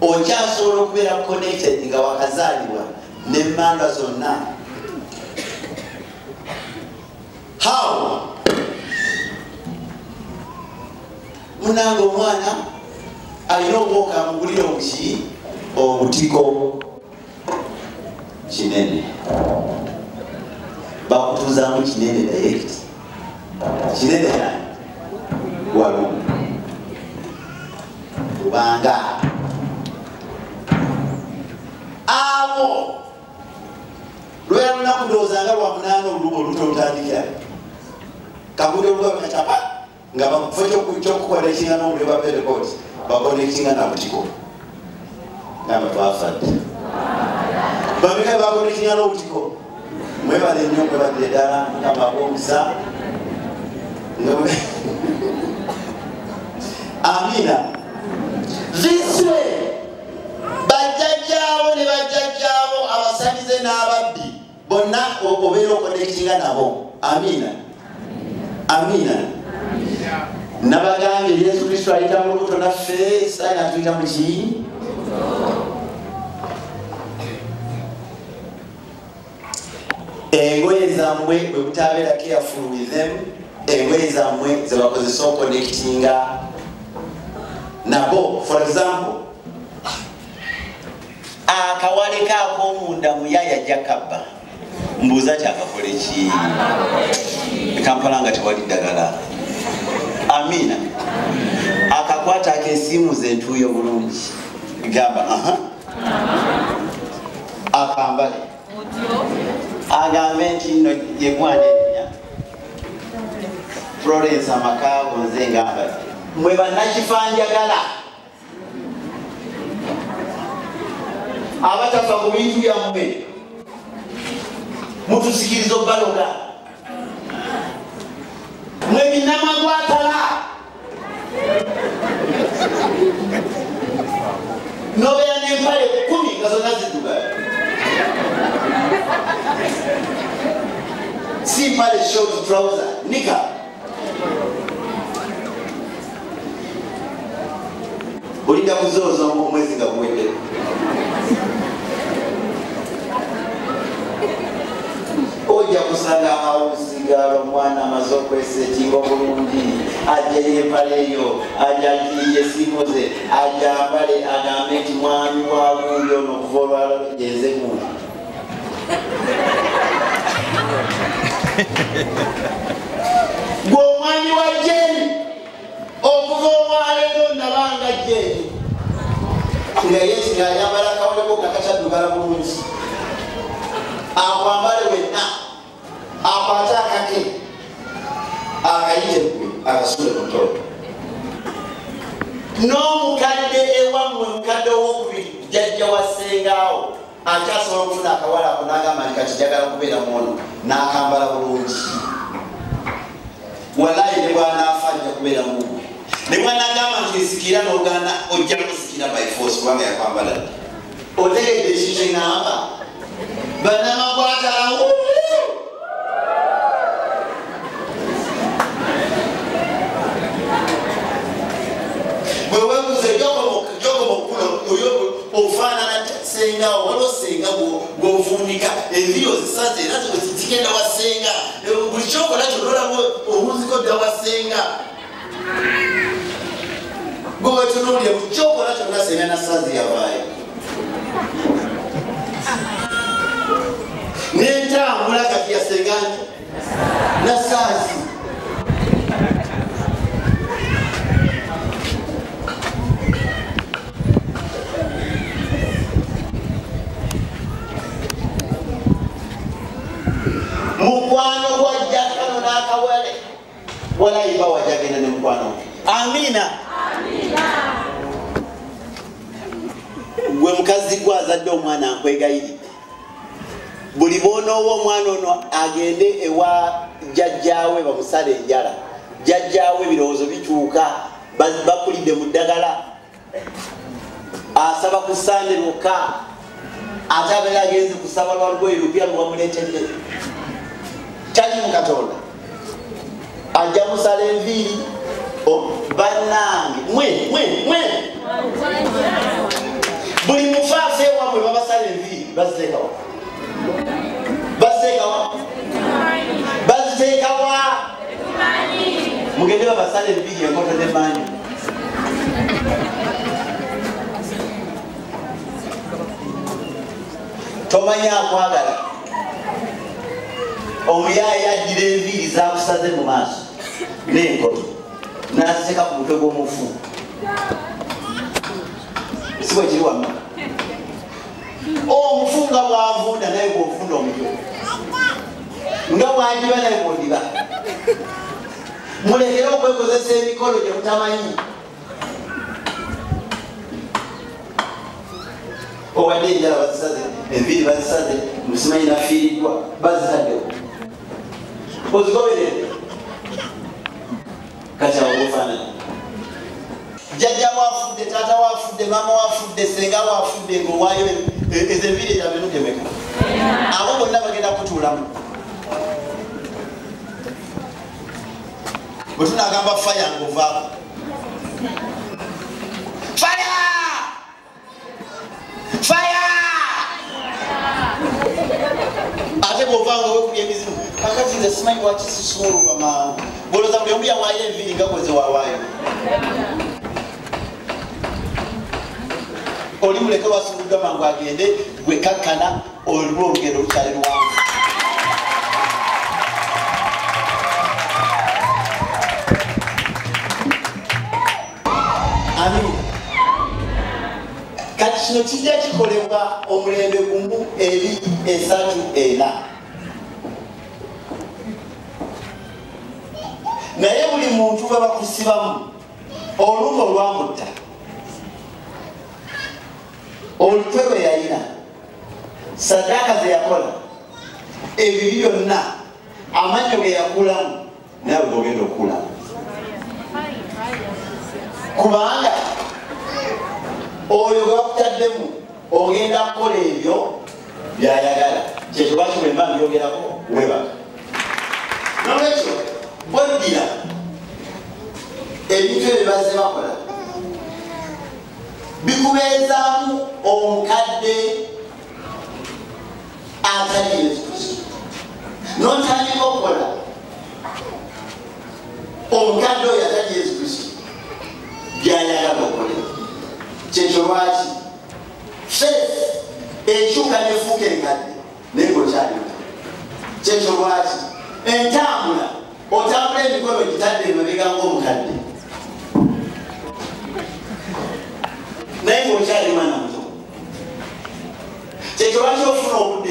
okyasobola okubeera connected nga wakazaalibwa nemanda zonna how munanga omwana alina obwoka amugulire obuki obutiko kinene bakutuzamu kinene dayekt kinene yan walu kubanga abo lweyalunakudowozanga lwamunana oluto olutandikira kakuli olugabakacapa nga bafo kyokukola ekingana omuli ba pentekoti bakola ekingana butiko namba twafadde bameka bakola ekingana obutiko mwebala ennyo okwebagira eddala kamakomusa amina this way bajjajjaabo ne bajjajjaabo abasamize n'ababbi bonna obeera okonekinga nabo amiina amiina nabagambye yesu kristo ayita mulubuto naffe saani atuyita muki engoye zammwe bwe butabeera careful with them engoye zammwe zebakozesa okonekitinga nabo for example akawale kakomunda muyaya jakaba mbuuza kyakakoleki kampala nga tewali ddagala amina akakwata akesimu zentuuyo bulungi gamba akambale agambe nti no yemwana enya florence amakago nze gamba mwe banakifanjagala abatava ku bintu byammwe mutusikiriza obaloga mwe minamagwatala nobeera n'empale kumi nga zonna zidduga si mpale short trouser nika olidda kuzooza omwezi nga guweddeko ojja kusanga awusigalo mwana amaze okwesa ekingo bulungi ajja yempaleeyo ajja yesimo ze ajja mbale agambe nti mwami wabuuyo nokuva olwalo jeze mu gwe omwami wa jeni okuva omwaleero ndabanga jeni nga yesu ngaayambala kawoleko kakacadugala bulungi akwambale wenna akwate akake akayite akasule muto n'omukadde ewammwe mukadde owokubiri jajja wasengaawo ate asobola okufuna akawala ako nagamba nti kati jagala okubeera muono nakambala bulungi walayi ne bwanaafa ajja kubeera muwe ne bwanagamba nti nsikira nogana ojja kusikira byforce kubanga yakwambala otegedde ekikinamba banamakwatawo senga gwovunika eviyo zisaza era zigenda wasenga e, buli kyokola kyonolamu obunziko dda wasenga gwewetunulire buli kyokola kyona senga nasaza yabaayo nentambula kati yasenga nti nasaazi mukwano gwajja kano nakawere walaiba wajagenda ne mukwano amina gwe mukazi gwazadde omwana nkwegayiridde buli bonaowa omwana ono agende ewa jajjawe bamusala enjala jajjawe ebirowoozo bicyuka bakulidde mu ddagala asaba ku sande lwokka ate abeera agenzi kusaba lwa lugoye lupya lwamuleetedde talimu katonda ajja musala enviiri bannange mwe mwe mwe buli mufaasewamwe babasala enviiri bazitekawa bazitekawa bazitekawa mugende babasala enviiri enkota nemanyi tomanyi akwagala obuyayajira enviiri zakusaze mu maaso nenkoto naziteka ku mutwe gw'omufu sibwe kiri wamu omufu nga bwavunda naye gwofunda omutwe nga bwandiba naye gwondiba mulekere okwekozesa emikolo gye mutamanyi owadde enjala bazisaze enviiri bazisaze musimanyi nafiiriddwa bazitaddeo ozigoberere kati awo ofaanana jjajja wafudde taata wafudde mama wafudde senga wafudde ngaowaayo ezo eh, ebiri eh, ezabirude meka abo bonna bagenda kutuulamu bwe Fire! faya ngaovaako faya faya ate bwovanga wekubya kakati nze simanyi lwaki sisuulurwa mangu goloza buli omuya waayo enviiri nga gweze wawaayo oli muleke lwasuuluddwa mangu agende gwekakkana olwolugendo lukyale lwangu kino kijja kikolebwa omulembe gumu eri esatu ena naye buli muntu webakusibamu olumo olwamutta olutwe lwe yayina sadaaka zeyakola ebibi byonna amanyo ge yakulamu naye wegogenda okulamu kubanga oyo gwakutaddemu ogenda kukola ebyo byayagala kyekyo bakiwemba mbyogerako weba nolwekyo bwaddira ebintu ebyo baze bakola bikubeezaamu omukadde atali yesu kristu nontandika okukola omukadde oyo atali yesu kristu byayagala okole kyekyo lwaki fesi ekyuka nefuuka enkadde naye gokyalika kyekyo lwaki entambula otambula emikono gitadde emabega ngaomukadde naye ngaokyali mwana muto kyekyolwaki ofuna obudde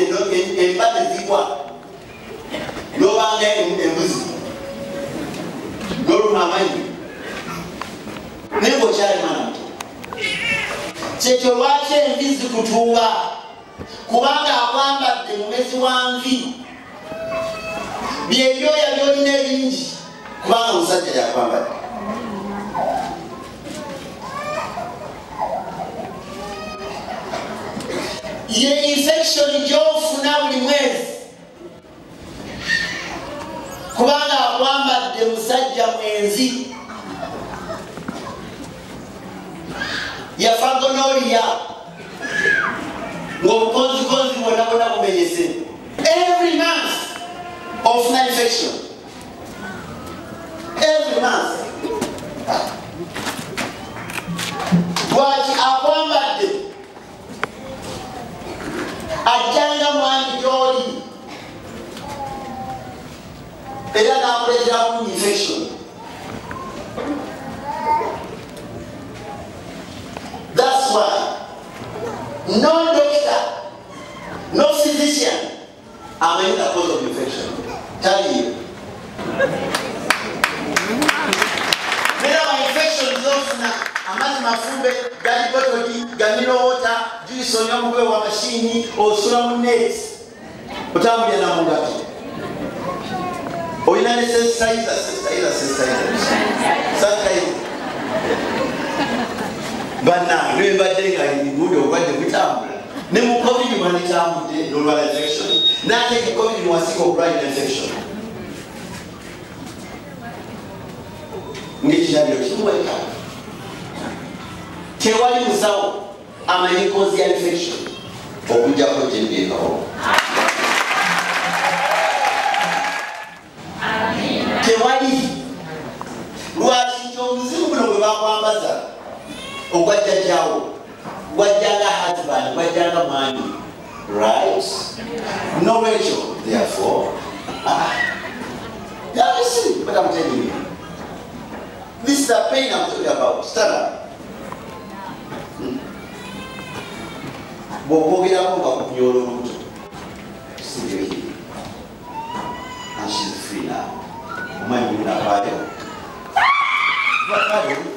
embaga zigwa nobanga embuzi goluma amanyi naye ngaokyali mwana muto kyekyolwaki envi zikutuuba kubanga akwambadde mubezi wa nvi byebyoya byolina ebingi kubanga musajja gyakwambadde ye infection gyofuna buli mwezi kubanga akwambadde musajja mwenzi yafa gonoliya ngaobukonzikonzi bwonabwona bumenyese every ọ̀fúnà infection every month bwaki akwambadde ajjanga mwami gy'oli era n'akuleeteramu infection That's why no doctor, no physician, am I طيب mera infection zofuna amazzi mafumbe gali botoki gaminowota juisonya omutwe wa mashini osula mu net otambulya namungaki olina ne sensitizer sensitizer sensitizer bannange mbadde nga gundi obulwadde butambula ne mu covid mwe nitambudde n'olwa infection n'ate nti covid mwasika okulwalira infection ngaekirabiro kimuweka tewali musawo amanyi kozi ya infection okujjako gyendeekawo tewali lwaki nti omuzimu guno gwe bakwambaza ogwajjajjaawo gwajja Right? No ratio, therefore. Ah. Yeah, you see what I'm telling you. This is the pain I'm talking about. Stand up. Hmm. bwokogerako nga kunyola olubuto sibyeyiri and she's free now omanyi munafaayo you?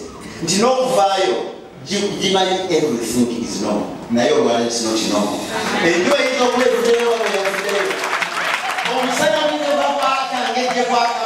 nti nokuvaayo gimanyi everything is no naye olwala kino kino enjo eyinaokuba ebuteewa omusana mugebakwaka ngaejekwaka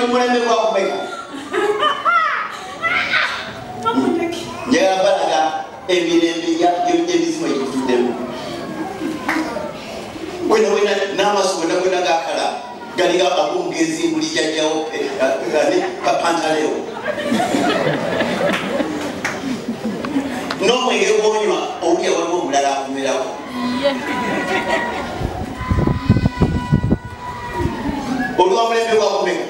ni mulembe gwa kumeka njagabalaga emirembe gyemizimu egitudemu wenawena n'amasomo nagwena gakala galiga abungezi bulijajawo kapantaleo n'omwengero gonywa owulya waliwo omulala akumerako olwamulembe gwakumeka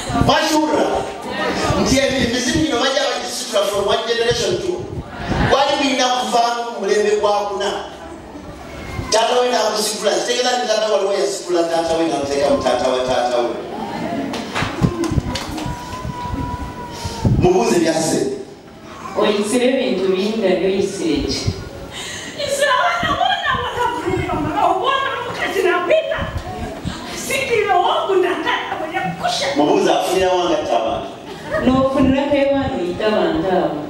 mashura nti emizimu gino from one generation to gwali gulina kuvaamu mulembe gwakuna taata we namusitula kitegeeza nti taata waliwo yasitula taata we namuteeka mu wa taata we mubuuze byase oyisire ebintu bingi nga ki mubuuza afunira wanga tabantu nofunirako ewange tabantu abo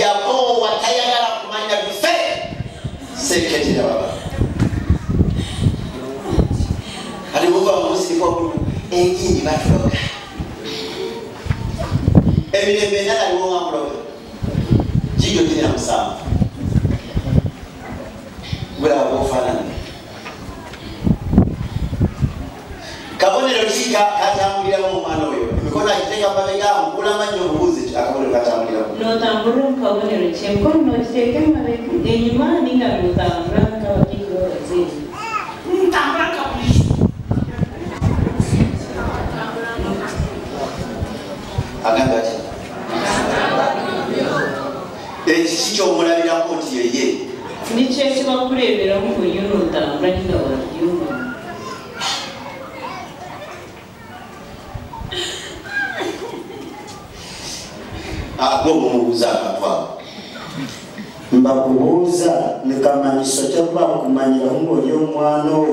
yakowa tayagala kumanya bife seketera baba kati buva mumusiko enjiri batuloga emirembe endala aliwo wamuloga jijo tirira musanvu bulaba bofaanana kabonero kiga katambulira mu mwana oyo emikono agiteka mabega nkulama nnyo obubuuzi akabonero katambuliramu notambula omukabonero kye emikono nogiteeka emabega enyuma naye nga byotambula nga bakiga abazezi ntambula kabulijo agamba ki ekiki kyomulabirako nti yeye nikyo ekibakulemberamu kunyuna otambula nga mà giống người dùng hoa nô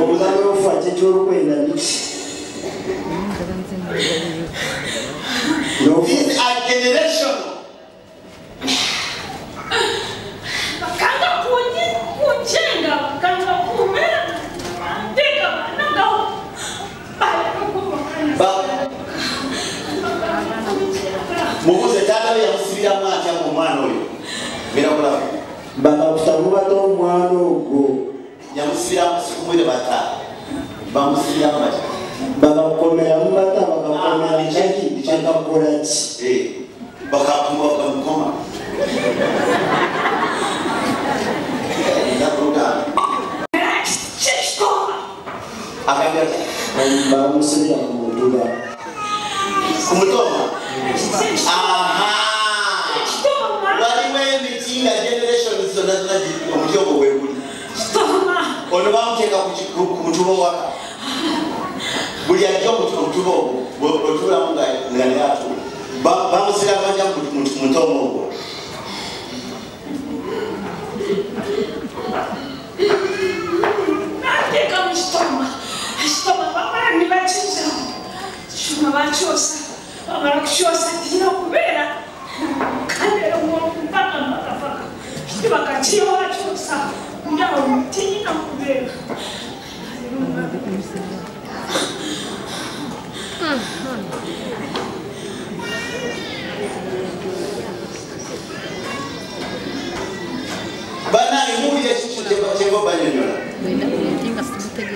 omuzano wofaca ekyorukwenda niki Stoma. najiongeko bwenguni onova kucheka kutuvowa buli ajja omutuvo otulamu nga neatu bamusira batya muntu mutomo ogwo nateka mukitoma ekitoma bamani bakinjamu kyuma bakyosa bamala kukyosa tirina kubeera kandera omwokuba si bakati wakyosa ndawo tinyina kubeera bannange muwulira kyekyeva banyonyola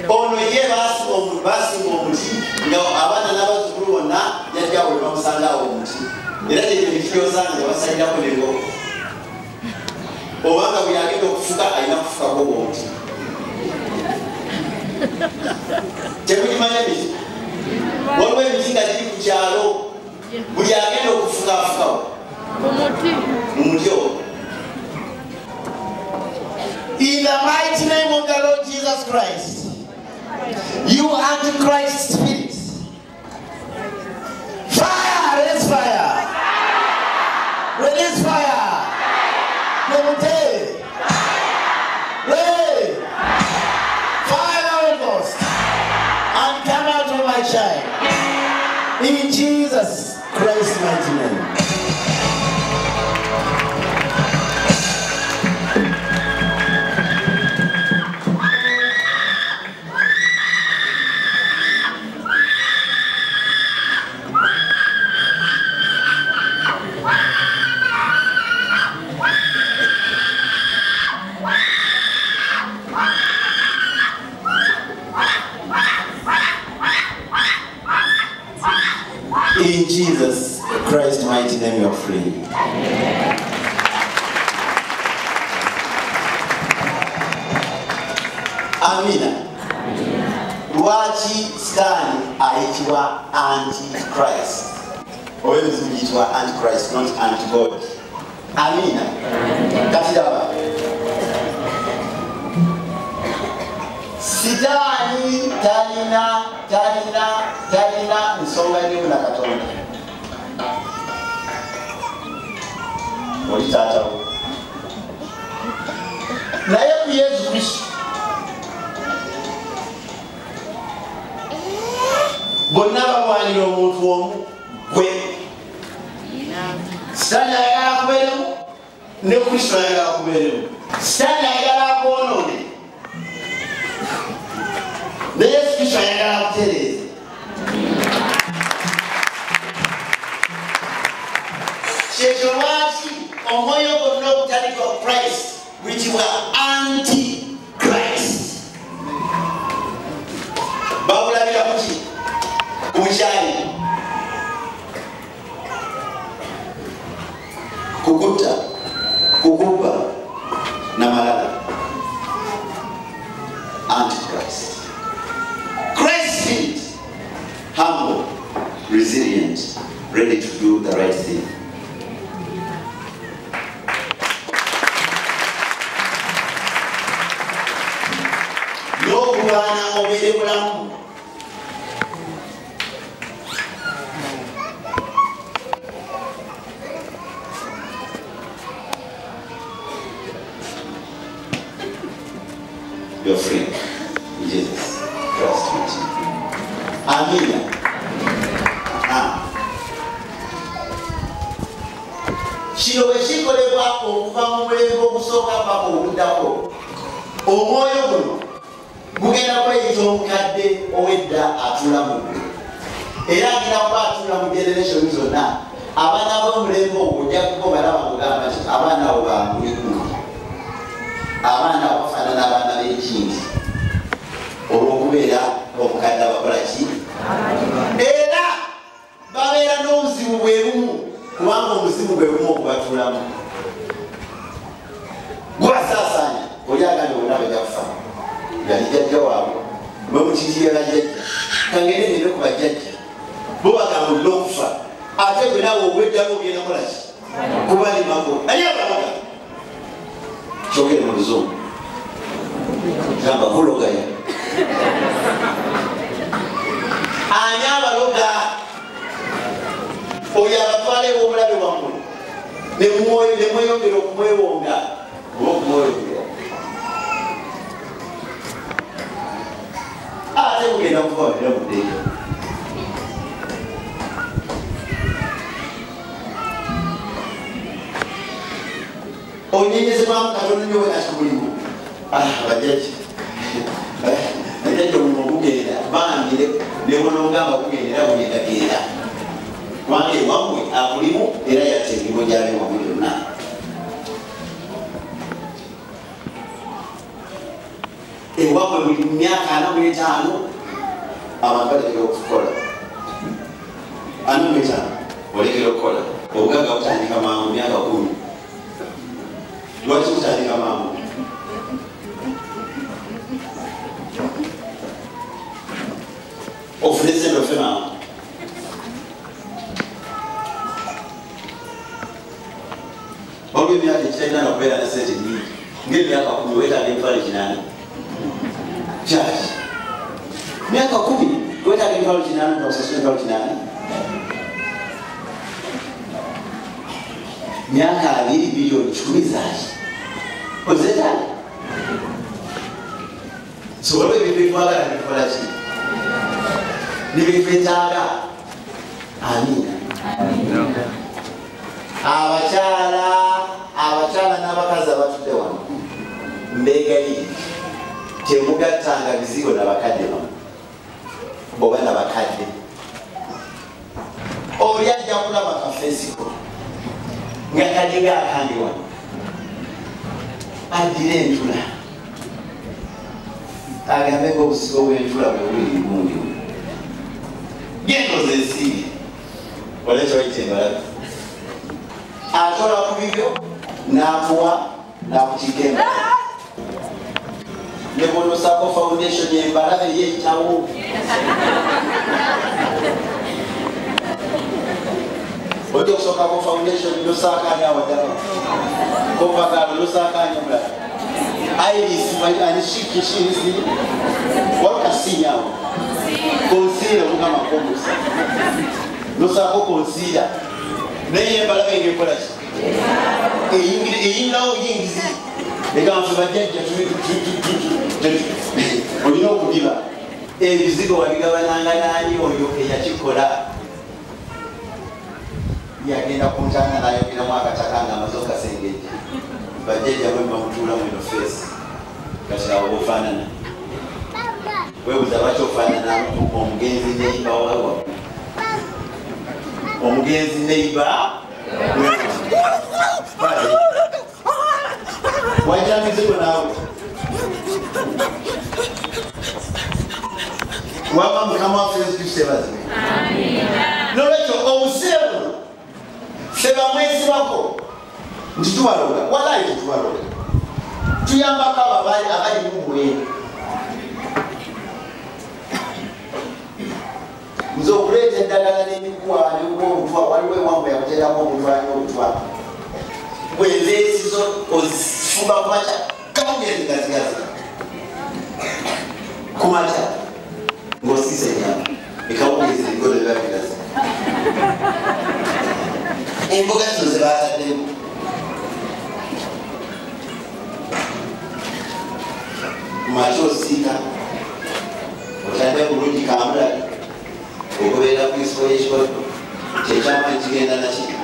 ono ye basinga omuti nga abaana n'abazzukulu bonna yajjawe bamusangawo omuti era kyekyo nekiyosanga nga basalirako nengoba Musa alina kufa ko bombi temukimanya biki waliwo emizinga giri ku kyalo buli agenda okufukafukawo mumuti ogwo In the mighty name of the Lord Jesus Christ, you antichrist spirit, fire, release fire, release fire, fire. In Jesus Christ's mighty name. ready to do the right thing. No, n'okulwana obeere bulamu unajua anashughuliwa ah bajaji eh, bajaji omubugenda bangire nebonongamba kugendera kugenda genda kubanga ewammwe akulimu ah, era yateekebwa gyabe wamu yonna ewammwe eh, buli myaka ana mu abantu ah, balegera okukola ana mu etaano okukola obugagga butandika mangu myaka kumi Lwaki mutandika mangu? Ofune sente ofe mangu. Waliwo emyaka ekitalina nakubeera ne sente nyingi ng'emyaka kumi weetaaga emitwalo kinaana kyaki myaka kumi weetaaga emitwalo kinaana nga osasula emitwalo kinaana myaka abiri miliyoni icumi zaje koze cyane so wewe vimekuwaga na mikoraki nibipetaga amina abakyala abakyala n'abakazi abatudde wano mbeegayirire temugattanga bizigo nabakadde bamu oba nabakadde oli ajja kulaba kwa nga kaliga akandi wano adira entula agambe ngaobusigo bwentula bwebuli gundi gendo zensiige ola ekyoyita embalaga atola ku bibyo n'akuwa n'akukiika embalaga ne bonosako foundation embalaga eyeyitawo ojja okusooka ku foundation lusakanya awajala kovagalo lusakanya mulala iris anishikishirizi wakasinyawo konsiira mukama komusa lusaako konsiira naye embalaga enge eh, eyingirawo eh, yingizi egamfe eh, bajjajja olina okugiba ebizigo wabigabananga nani oyo eyakikola yagenda kuntana nayogeramu akataka nga amaze okasengejja bajjajjabwe bamutula mweno feesi kati awo bofaanana webuza baki ofaanana omugenzi neiba wawa omugenzi neiba wajira mizigo naawe waba mukama waffe yesu kristo ebazime vamwezi vako ndituvaroga walai tituvaroga tuyamba kava vai havai mumweni nzokurete dagala nemikuwaniuoutwa waliwe mwambo yakutendamo mutwaniutwa wevezizo ozifuba kumacha kaungezigazigazia kumacha ngosise nyama ikaungezigoleva vigazia imbuga ezozibaaleo machosika otambe kulungi kamura okubeera kuisiko yekikoo kyekyamanyi kigenda nakiri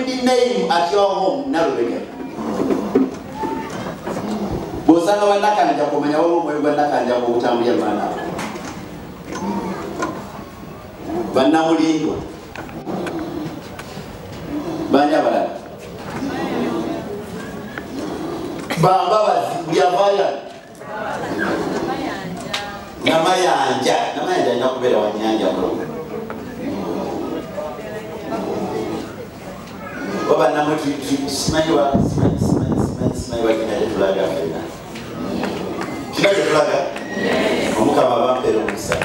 named name at your home nalubega bw'osanga bannakanja kumanya waba omwoyo gwannakanja gwobutambulya maana bannamulindwa bani abalala bambabazi byavaya namayanja namayanja alina kubeera wanyanja mulungu wabanamuimanyiwaimanyiwaiaetulaga kinaetulaga omukama abampere omusa